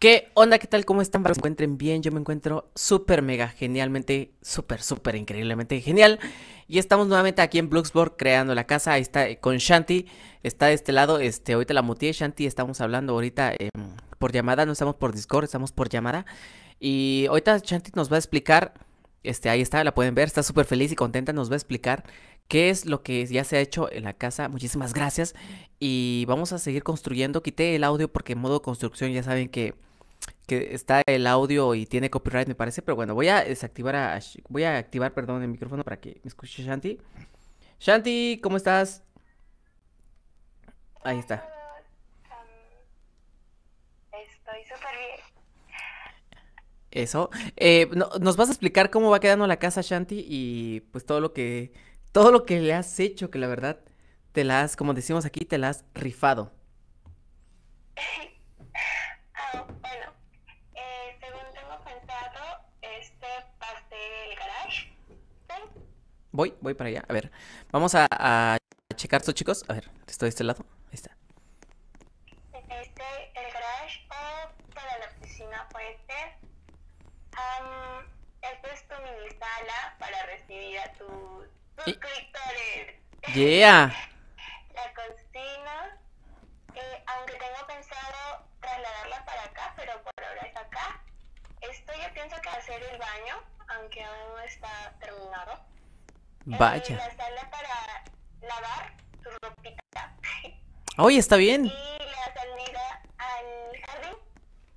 ¿Qué onda? ¿Qué tal? ¿Cómo están? Para que se encuentren bien. Yo me encuentro súper mega genialmente, súper, súper increíblemente genial. Y estamos nuevamente aquí en Bloxburg creando la casa. Ahí está con Shanti. Está de este lado. Este, ahorita la muteé. Shanti, estamos hablando ahorita em, por llamada. No estamos por Discord, estamos por llamada. Y ahorita Shanti nos va a explicar. Este, ahí está, la pueden ver. Está súper feliz y contenta. Nos va a explicar qué es lo que ya se ha hecho en la casa. Muchísimas gracias. Y vamos a seguir construyendo. Quité el audio porque en modo construcción ya saben que que está el audio y tiene copyright, me parece, pero bueno, voy a desactivar a, voy a activar, perdón, el micrófono para que me escuche Shanti. Shanti, ¿cómo estás? Ahí está. Estoy súper bien. Eso. Eh, nos vas a explicar cómo va quedando la casa, Shanti, y pues todo lo que, todo lo que le has hecho, que la verdad te la has, como decimos aquí, te la has rifado. Voy, voy para allá. A ver, vamos a, a checar esto, chicos. A ver, estoy de este lado. Ahí está. Este, el garage o para la oficina puede ser. Um, esta es tu mini sala para recibir a tus suscriptores. Yeah. la cocina, eh, aunque tengo pensado trasladarla para acá, pero por ahora es acá. Esto yo pienso que ser el baño, aunque aún no está terminado. Vaya. la sala para lavar tu ropita. Oye, está bien. Y la salida al jardín,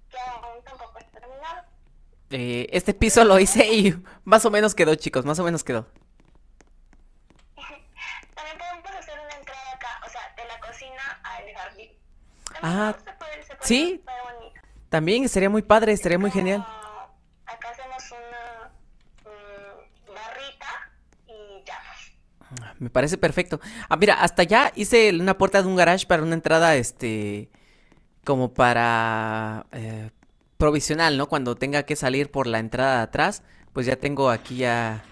que aún tampoco está terminado. Eh, este piso lo hice y más o menos quedó, chicos, más o menos quedó. También podemos hacer una entrada acá, o sea, de la cocina al jardín. ah, sí. También estaría muy padre, estaría muy genial. Me parece perfecto. Ah, mira, hasta ya hice una puerta de un garage para una entrada, este, como para eh, provisional, ¿no? Cuando tenga que salir por la entrada de atrás, pues ya tengo aquí ya,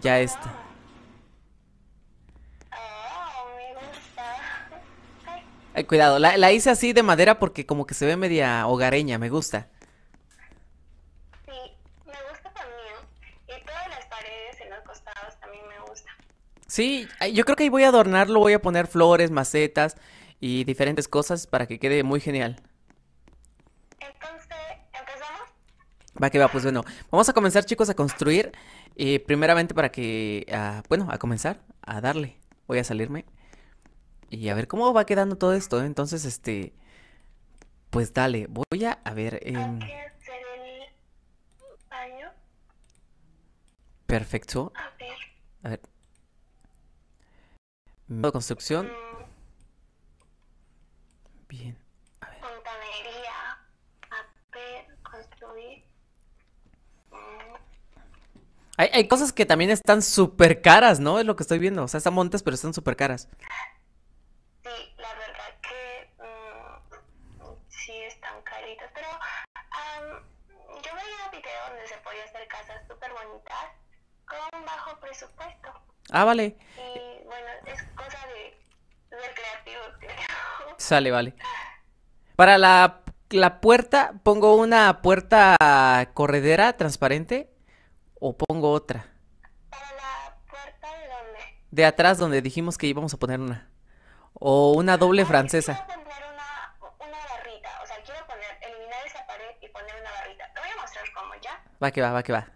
ya esta. Ay, cuidado, la, la hice así de madera porque como que se ve media hogareña, me gusta. Sí, yo creo que ahí voy a adornarlo, voy a poner flores, macetas y diferentes cosas para que quede muy genial. Entonces, ¿empezamos? Va que va, pues bueno, vamos a comenzar chicos a construir. Eh, primeramente para que, ah, bueno, a comenzar, a darle. Voy a salirme y a ver cómo va quedando todo esto. ¿eh? Entonces, este, pues dale, voy a, a ver. Eh... hacer el baño. Perfecto. A ver. A ver, de construcción. Bien. A ver. Fontanería. Construir. Hay, hay cosas que también están súper caras, ¿no? Es lo que estoy viendo. O sea, están montes, pero están súper caras. Sí, la verdad que um, sí están caritas. Pero um, yo veía video donde se podía hacer casas súper bonitas con bajo presupuesto. Ah, vale. Y bueno, es cosa de ser creativo, creo. Sale, vale. Para la, la puerta, ¿pongo una puerta corredera transparente o pongo otra? ¿Para la puerta de dónde? De atrás, donde dijimos que íbamos a poner una. O una doble francesa. Quiero poner una, una barrita, o sea, quiero poner, eliminar esa pared y poner una barrita. Te voy a mostrar cómo, ¿ya? Va que va, va que va.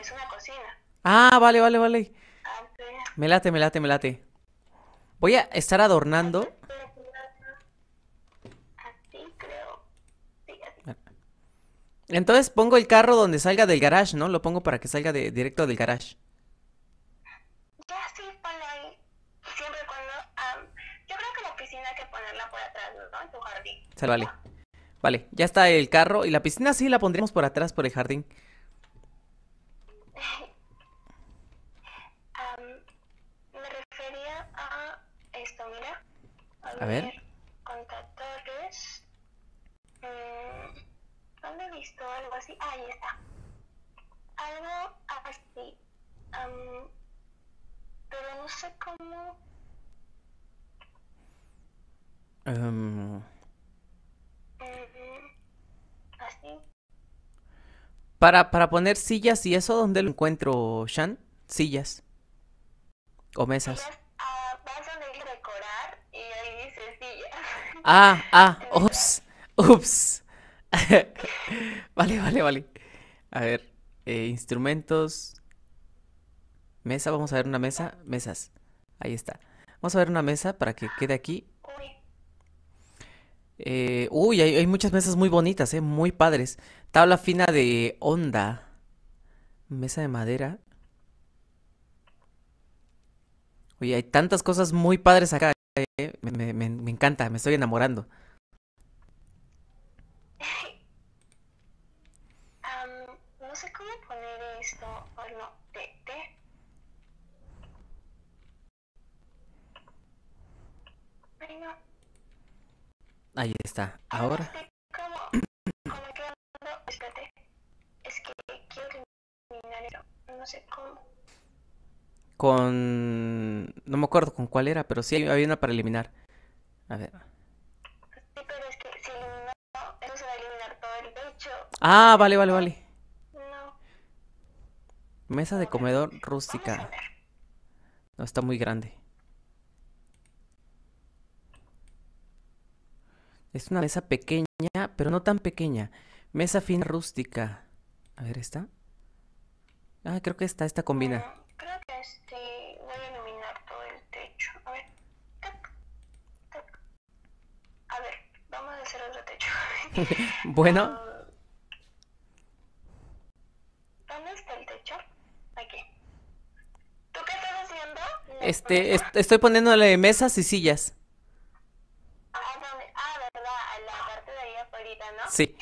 Es una cocina. Ah, vale, vale, vale. Me late, me late, me late. Voy a estar adornando. Así creo. Entonces pongo el carro donde salga del garage, ¿no? Lo pongo para que salga de, directo del garage. Ya sí, ponlo ahí. Siempre cuando... yo creo que la piscina hay que ponerla por atrás, ¿no? En tu jardín. vale. Vale, ya está el carro y la piscina sí la pondríamos por atrás, por el jardín. A ver. Contactores. Mm, ¿Dónde he visto algo así? Ah, ahí está. Algo así. Um, tu no sé cómo. Así. para, para poner sillas y eso, ¿dónde lo encuentro, Shan? Sillas. O mesas. Ah, ah, ups, ups. Vale, vale, vale. A ver, eh, instrumentos, mesa, vamos a ver una mesa, mesas. Ahí está. Vamos a ver una mesa para que quede aquí. Eh, uy, hay, hay muchas mesas muy bonitas, eh, muy padres. Tabla fina de onda, mesa de madera. Oye, hay tantas cosas muy padres acá, eh. Me, me- me- encanta, me estoy enamorando. am, no sé cómo poner esto. O no, te, te. Ay, no. Ahí está. Ah, no Ahora. sé cómo. ¿Cómo quedando? Espérate. Es que quiero eliminar. No sé cómo. Con... No me acuerdo con cuál era, pero sí había una para eliminar. A ver. Sí, pero es que si elimino, eso se va a eliminar todo el techo. Ah, vale, vale, vale. No. Mesa de comedor rústica. No, está muy grande. Es una mesa pequeña, pero no tan pequeña. Mesa fina rústica. A ver, ¿esta? Ah, creo que esta, esta combina. Mm, creo que sí. Voy a iluminar todo el techo. A ver. Tac, tac. A ver, vamos a hacer otro techo. Bueno, Ah, ¿Dónde está el techo? Aquí. ¿Tú qué estás haciendo? Este, est- estoy poniéndole mesas y sillas. Ah, ¿dónde? Ah, ¿verdad? A la parte de ahí afuera, ¿no? Sí.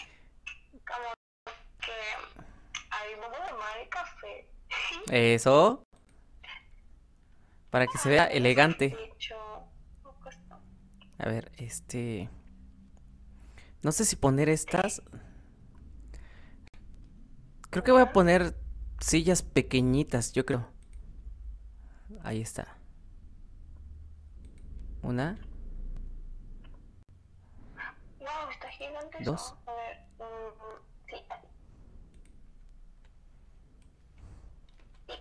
Como que ahí vamos a tomar el café. Eso. Para que se vea elegante. A ver, este... No sé si poner estas. Creo que voy a poner sillas pequeñitas, yo creo. Ahí está. Una. Wow, está gigante Dos. eso. A ver, mm, sí. Sí.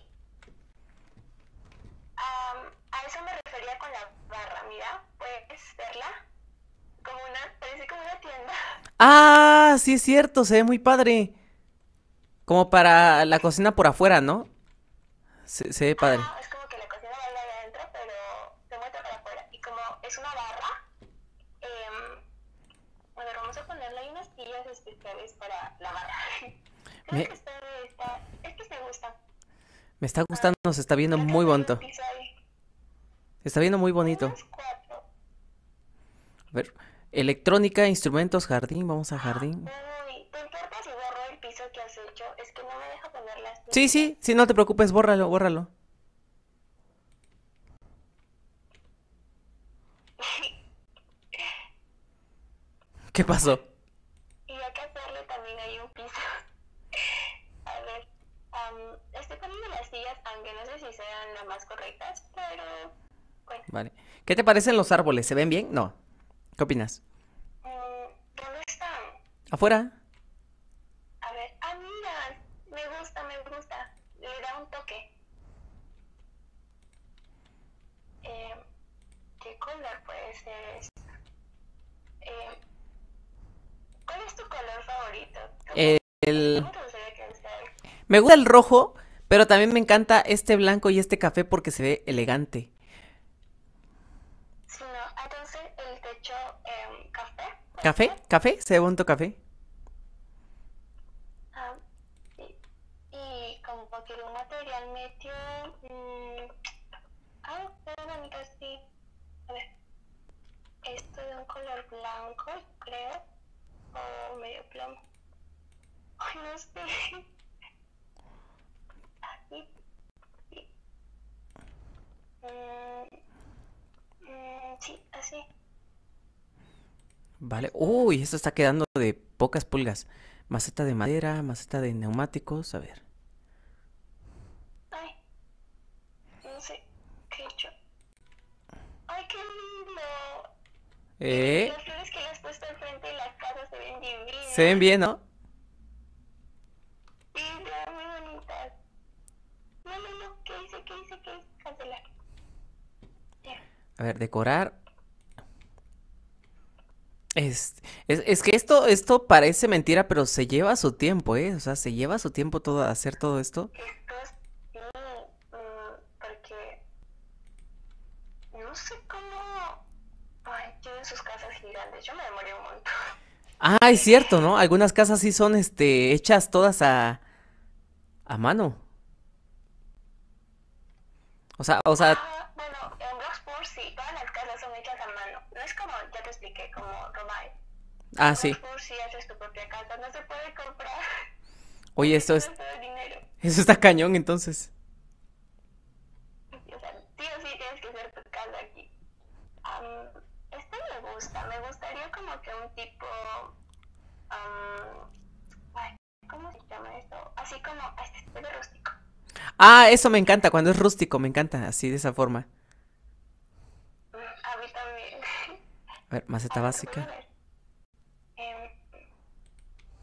A eso me refería con la barra, mira, puedes verla Ah, sí es cierto, se ve muy padre. Como para la cocina por afuera, ¿no? Se, se ve padre. Ah, es como que la cocina va ahí adentro, pero se muestra para afuera. Y como es una barra, em, a ver, vamos a ponerle ahí unas sillas especiales para la barra. Creo Me- que está, está, es que me gusta. Me está gustando, se está viendo Creo muy bonito. Se está viendo muy bonito. A ver, electrónica, instrumentos, jardín, vamos a jardín. Uy, ¿te importa si borro el piso que has hecho? Es que no me deja poner las Sí, sí, sí, no te preocupes, bórralo, bórralo. ¿Qué pasó? Y hay que hacerle también hay un piso. A ver, am, estoy poniendo las sillas, aunque no sé si sean las más correctas, pero bueno. Vale. ¿Qué te parecen los árboles? ¿Se ven bien? No. ¿Qué opinas? ¿Afuera? A ver, ah, mira, me gusta, me gusta. Le da un toque. Eh, ¿Qué color puede ser? Eh, ¿Cuál es tu color favorito? ¿Cómo- Eh, el... ¿Cómo te gustaría que sea el Me gusta el rojo, pero también me encanta este blanco y este café porque se ve elegante. Café. ¿puede ¿Café? ¿Se bonito café? Ah, sí. Y como que un material medio. mm, ah, pero bonito, sí. A ver. Esto de un color blanco, creo. O medio plomo. Ay, no sé. Aquí. Sí. Mm, mm, sí, así. Vale. Uy, esto está quedando de pocas pulgas. Maceta de madera, maceta de neumáticos. A ver. Ay, no sé. qué hecho. Ay, qué lindo. ¿Eh? Las flores que le has puesto al frente de la casa se ven divinas. Se ven bien, ¿no? Sí, se ven muy bonitas. No, no, no. ¿Qué hice? ¿Qué hice? ¿Qué hice? Cancelar. Ya. A ver, decorar. Es, es, es que esto, esto parece mentira, pero se lleva su tiempo, ¿eh? O sea, se lleva su tiempo todo hacer todo esto. Sí, mm, porque no sé cómo. Ay, tienen sus casas gigantes. Yo me demoré un montón. Ah, es cierto, ¿no? Algunas casas sí son, este, hechas todas a, a mano. O sea, o sea, Ah, te expliqué, como Romay. ah, sí. Bloxburg sí haces tu propia casa, no se puede comprar. Oye, esto es, eso está cañón, entonces. O sea, sí o sí tienes que hacer tu casa aquí. Am, este me gusta, me gustaría como que un tipo. ay, ¿cómo se llama esto? Así como este estilo rústico. Ah, eso me encanta, cuando es rústico, me encanta, así de esa forma. Mm, A mí también. A ver, maceta básica. ver. Em,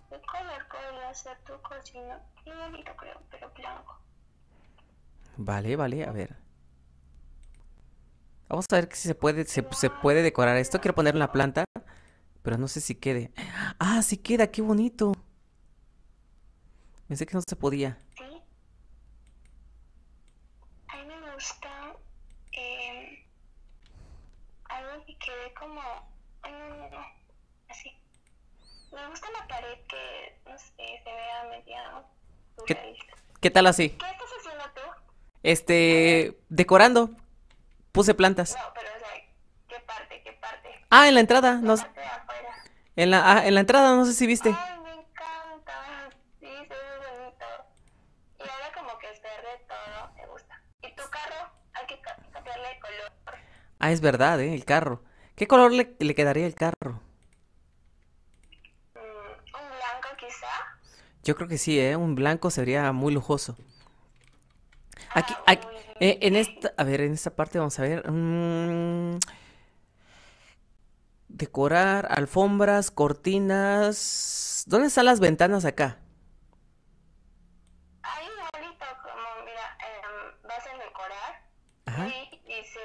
¿Qué color podría ser tu cocina? Muy bonito creo, pero blanco. Vale, vale, a ver. Vamos a ver si se puede, se, se puede decorar esto. Quiero poner una planta, pero no sé si quede. Ah, sí queda, qué bonito. Pensé que no se podía. ¿Sí? A mí me gusta em, algo que quede como... así. Me gusta la pared que, no sé, se vea media ¿Qué? ¿Qué tal así? ¿Qué estás haciendo tú? Este, decorando. Puse plantas. No, pero o sea, ¿qué parte? ¿Qué parte? Ah, en la entrada, no, parte de afuera. en la, ah, en la entrada, no sé si viste. Ay, me encanta. Sí, se ve bonito. Y ahora como que es verde todo, me gusta. ¿Y tu carro? Hay que ca- cambiarle de color. Ah, es verdad, eh, el carro. ¿Qué color le, le quedaría el carro? Mm, un blanco quizá. Yo creo que sí, eh, un blanco sería muy lujoso. Aquí, Ah, aquí- muy eh, en esta, a ver, en esta parte vamos a ver. mm, decorar, alfombras, cortinas. ¿Dónde están las ventanas acá? Hay un arbolito como, mira, em, vas en decorar Ajá. y dice,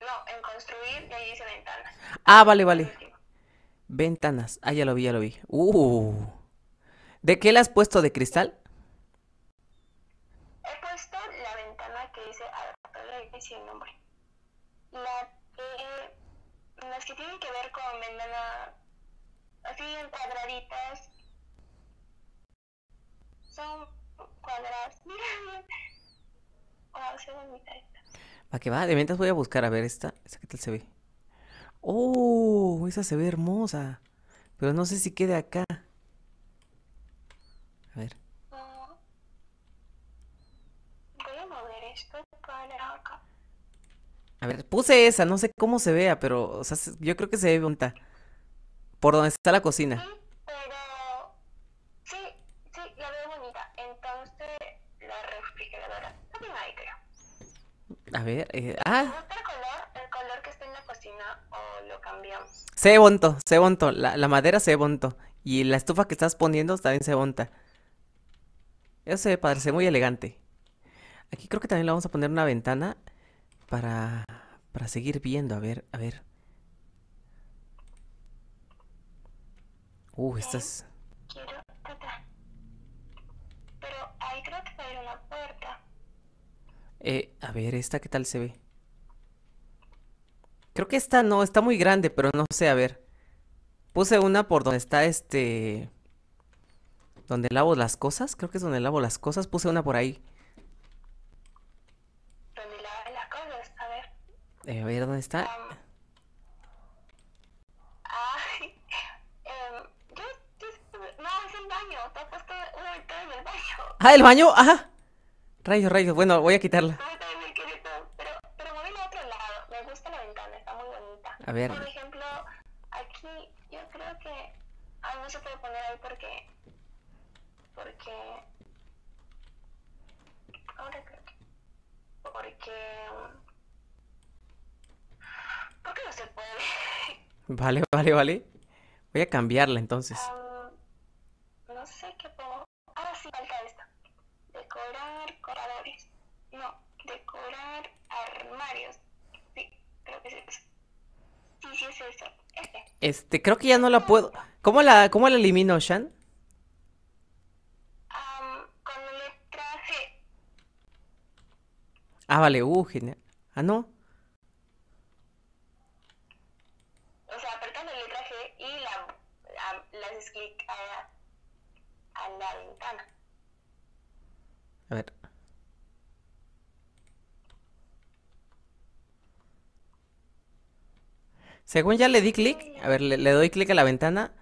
no, en construir y ahí dice ventanas. Ah, vale, Al vale. Ventanas. Ah, ya lo vi, ya lo vi. Uh. ¿De qué le has puesto de cristal? He puesto la ventana que dice adaptable sin nombre. La que, las que tienen que ver con ventana así en cuadraditas. Son cuadradas. Mira, wow, se bonita esta. ¿A qué va? De mientras voy a buscar a ver esta. ¿Esta qué tal se ve? Oh, esa se ve hermosa. Pero no sé si quede acá. A ver. No. Voy a mover esto para acá. A ver, puse esa, no sé cómo se vea, pero o sea, se- yo creo que se ve bonita. Por donde está la cocina. Sí, pero sí, sí, la veo bonita. Entonces, la refrigeradora. También ahí creo. A ver, eh, ¿Te ah, se ve bonito, se ve bonito. La, la madera se ve bonito. Y la estufa que estás poniendo también se ve bonita. Eso se ve padre, se ve muy elegante. Aquí creo que también le vamos a poner una ventana para, para seguir viendo. A ver, a ver. Uh, esta es... Quiero acá. Pero ahí creo que haber una puerta. Eh, a ver, esta qué tal se ve. Creo que esta no, está muy grande, pero no sé, a ver. Puse una por donde está este... Donde lavo las cosas, creo que es donde lavo las cosas. Puse una por ahí. Donde las cosas. A ver. Eh, a ver, ¿dónde está? ay. em, yo, yo- no, es el baño. Te he puesto una ventana en el baño. ¡Ah, el baño! ¡Ajá! Rayos, rayos. Bueno, voy a quitarla. A ver. Por ejemplo, aquí yo creo que ah, no se puede poner ahí porque porque ahora creo que porque porque no se puede. Vale, vale, vale. Voy a cambiarla entonces. Um, Este. Creo que ya no la puedo. ¿Cómo la, cómo la elimino, Shan? con la letra G. Ah, vale, uh, genial. Ah, no. A ver. Según ya le di clic, a ver, le, doy clic a la ventana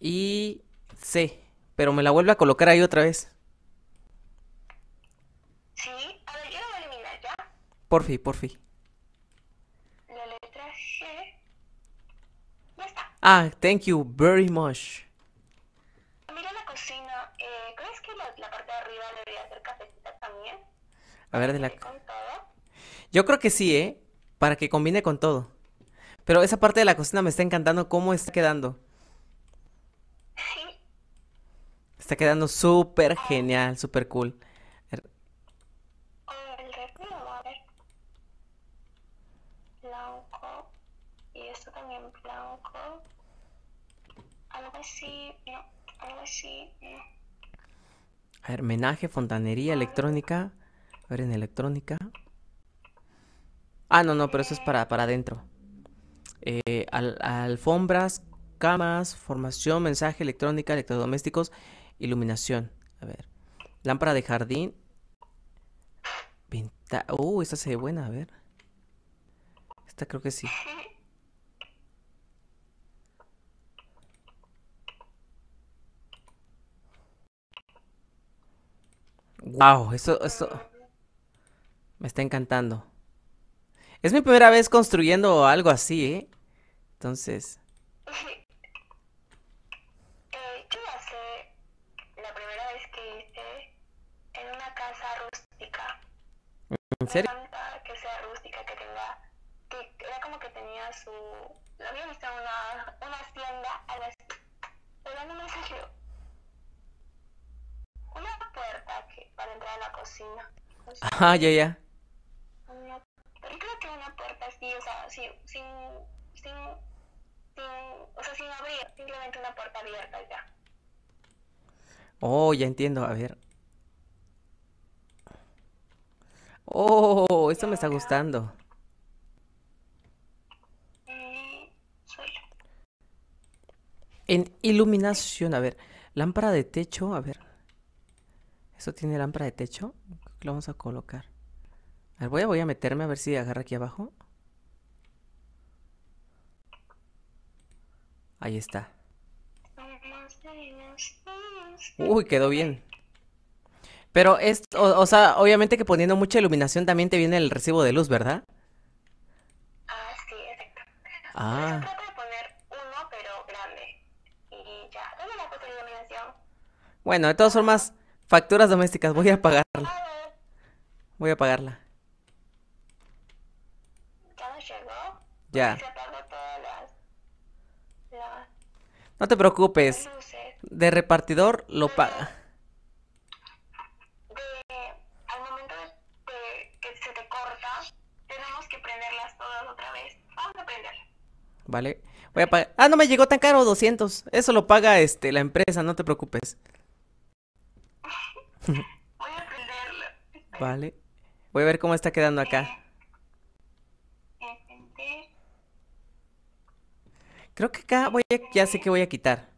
y C, pero me la vuelve a colocar ahí otra vez. Sí, a ver, yo la voy a eliminar ya. Porfi, porfi. La letra G. Ya está. Ah, thank you very much. A ver, de la... Yo creo que sí, ¿eh? Para que combine con todo. Pero esa parte de la cocina me está encantando cómo está quedando. Está quedando súper genial, súper cool. Blanco. Y esto también blanco. Algo así, no. Algo así, no. A ver, menaje, fontanería, electrónica ver en electrónica. Ah, no, no, pero eso es para, para adentro. Eh, alfombras, camas, formación, mensaje, electrónica, electrodomésticos, iluminación. A ver. Lámpara de jardín. Pinta... Uh, esta se ve buena, a ver. Esta creo que sí. Wow, eso, eso. Me está encantando. Es mi primera vez construyendo algo así, ¿eh? Entonces... Eh, yo ya sé la primera vez que hice en una casa rústica. ¿En serio? que sea rústica, que tenga... Que era como que tenía su... Lo había visto en una, una hacienda, algo así. Pero no me salió. Una puerta que, para entrar a la cocina. Ah, ya, ya creo que una puerta así, o sea, sin, sin, sin, o sea, sin abrir, simplemente una puerta abierta ya. Oh, ya entiendo, a ver. Oh, esto me está gustando. Mm, en iluminación, a ver, lámpara de techo, a ver. ¿Eso tiene lámpara de techo? Lo vamos a colocar voy, a, voy a meterme a ver si agarra aquí abajo. Ahí está. Uy, quedó bien. Pero es, o, sea, obviamente que poniendo mucha iluminación también te viene el recibo de luz, ¿verdad? Ah, sí, exacto. Ah. Trato de poner uno, pero grande. Y ya, ¿dónde la foto de iluminación? Bueno, de todas formas, facturas domésticas, voy a pagarla. Voy a pagarla. Ya. No te preocupes. De repartidor lo paga. al momento de, que se te corta, tenemos que prenderlas todas otra vez. Vamos a prenderlas. Vale. Voy a pagar. Ah, no me llegó tan caro, 200. Eso lo paga este la empresa, no te preocupes. Voy a prenderla. Vale. Voy a ver cómo está quedando acá. Creo que acá voy a, ya sé que voy a quitar.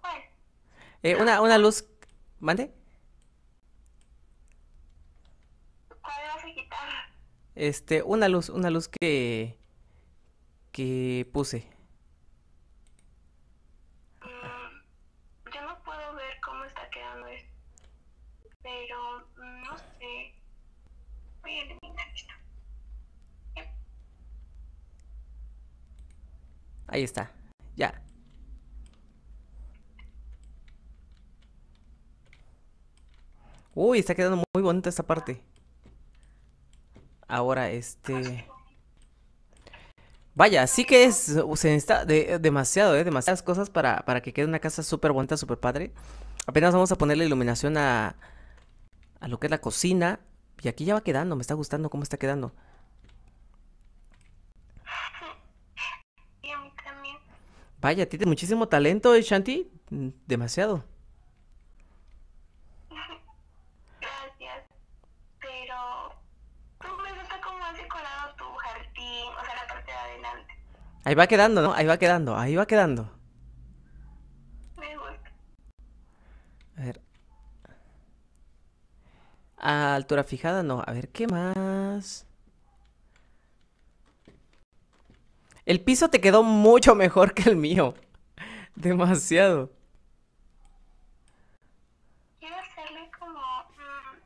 ¿Cuál? Eh, una, una luz. ¿Mande? ¿Cuál vas a quitar? Este, una luz, una luz que. que puse. Mm, yo no puedo ver cómo está quedando esto. Pero no sé. Voy a eliminar esto. Ahí está. Ya. Uy, está quedando muy bonita esta parte. Ahora, este... Vaya, sí que es, se necesita de, demasiado, ¿eh? Demasiadas cosas para, para que quede una casa súper bonita, súper padre. Apenas vamos a ponerle iluminación a, a lo que es la cocina. Y aquí ya va quedando, me está gustando cómo está quedando. Y a mí también. Vaya, tienes muchísimo talento, ¿eh, Shanti? Mm, Demasiado. Gracias. Pero tú me gusta cómo has decorado tu jardín, o sea, la parte de adelante. Ahí va quedando, ¿no? Ahí va quedando, ahí va quedando. Me gusta. A ver. A altura fijada, no. A ver, ¿qué más? El piso te quedó mucho mejor que el mío. Demasiado. Quiero hacerle como mm,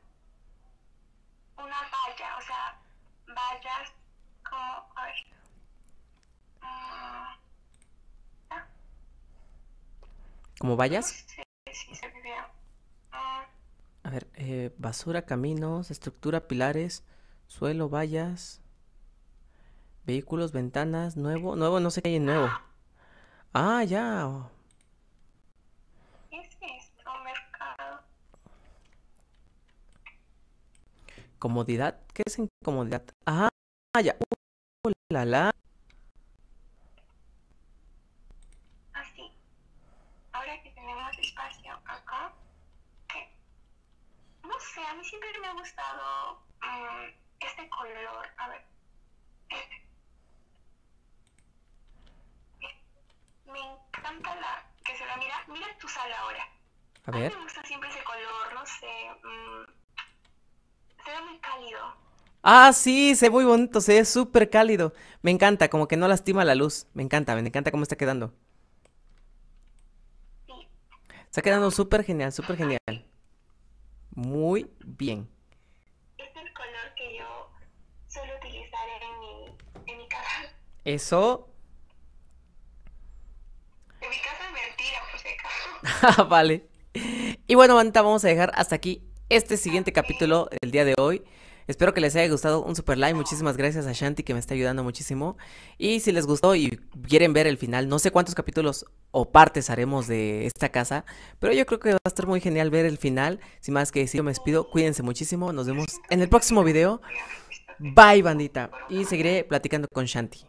una valla, o sea, vallas como, a ver. mm, ¿Como no vallas? sé si se. Mm, A ver, eh, basura, caminos, estructura, pilares, suelo, vallas, vehículos, ventanas, nuevo. Nuevo, no sé qué hay en nuevo. Ah, ya. ¿Qué es esto? Mercado. Comodidad. ¿Qué es en comodidad? Ah, ya. Uh, la la. Así. Ahora que tenemos espacio acá, ¿qué? No sé, a mí siempre me ha gustado mm, este color. A ver. este. Me encanta la que se la mira. Mira tu sala ahora. A A mí ver. me gusta siempre ese color, no sé. mm, se ve muy cálido. Ah, sí, se ve muy bonito, se ve súper cálido. Me encanta, como que no lastima la luz. Me encanta, me encanta cómo está quedando. Sí. Está quedando súper genial, súper genial. Muy bien. Es el color que yo suelo utilizar en mi, en mi casa. Eso. En mi casa es mentira, por si acaso. Ah, Vale. Y bueno, Manta, vamos a dejar hasta aquí este siguiente capítulo del día de hoy. Espero que les haya gustado un super like. Muchísimas gracias a Shanti que me está ayudando muchísimo. Y si les gustó y quieren ver el final, no sé cuántos capítulos o partes haremos de esta casa, pero yo creo que va a estar muy genial ver el final. Sin más que decir, me despido. Cuídense muchísimo. Nos vemos en el próximo video. Bye, bandita. Y seguiré platicando con Shanti.